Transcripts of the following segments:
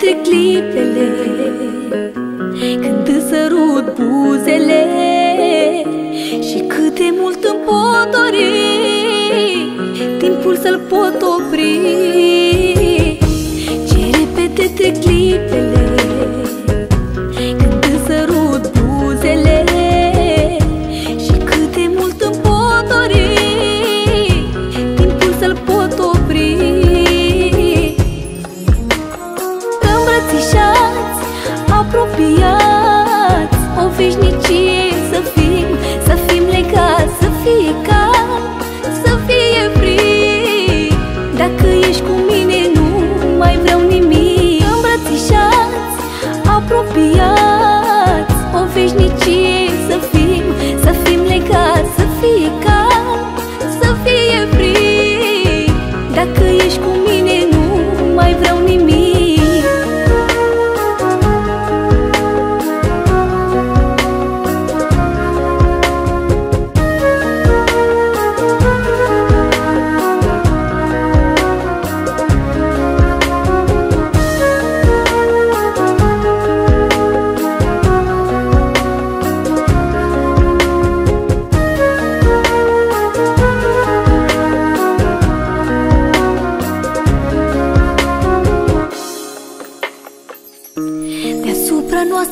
trec clipele Când îți sărut buzele Și cât de mult îmi pot dori Timpul să-l pot opri.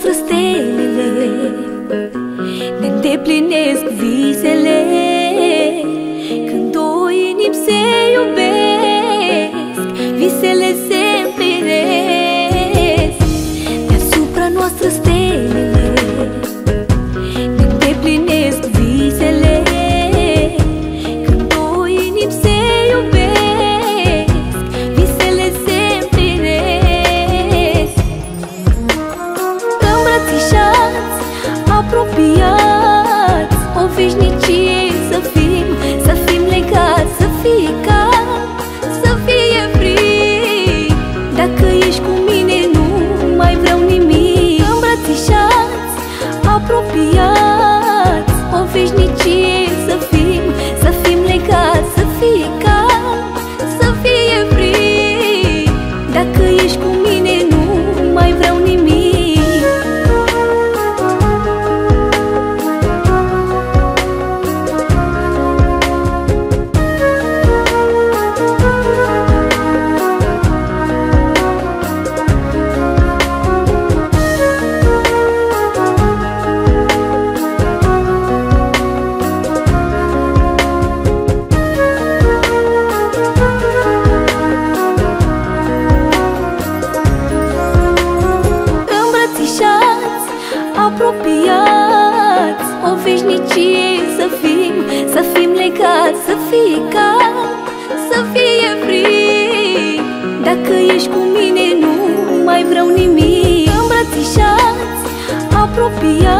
Deasupra noastră stelele Ne îndeplinesc visele Când două inimi se iubesc apropiați O veșnicie să fim, să fim legați Să fie calm, apropiați O veșnicie să fim, să fim legați Să fie calm, să fie frig. Dacă ești cu mine nu mai vreau nimic. Îmbrățișați, apropiați.